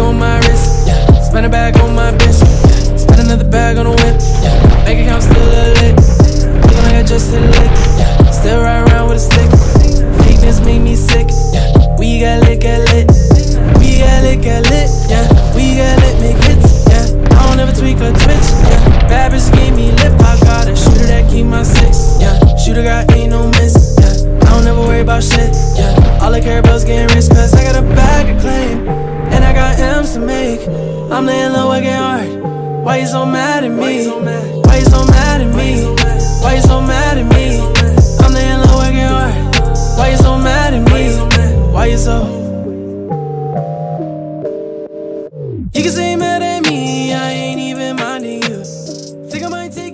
on my wrist. Yeah. Spend a bag on my bitch. Yeah. Spend another bag on the whip. Yeah. Bank account still a lit. Looking like I just hit a lick. Yeah. Still ride around with a stick. Fakeness make me sick. Yeah. We got lit, got lit. We got lit, got lit. Yeah. We got lit, make hits. Yeah. I don't ever tweak or twitch. Yeah. Bad bitch gave me lip. I got a shooter that keep my six. Yeah. Shooter got ain't no miss. Yeah. I don't ever worry about shit. Yeah. All I care about's getting rich cause I got a bag to claim And I got M's to make I'm laying low, I get hard Why you so mad at me? Why you so mad at me? Why you so mad at me? I'm laying low, I get hard Why you so mad at me? Why you so... You can say mad at me, I ain't even minding you Think I might take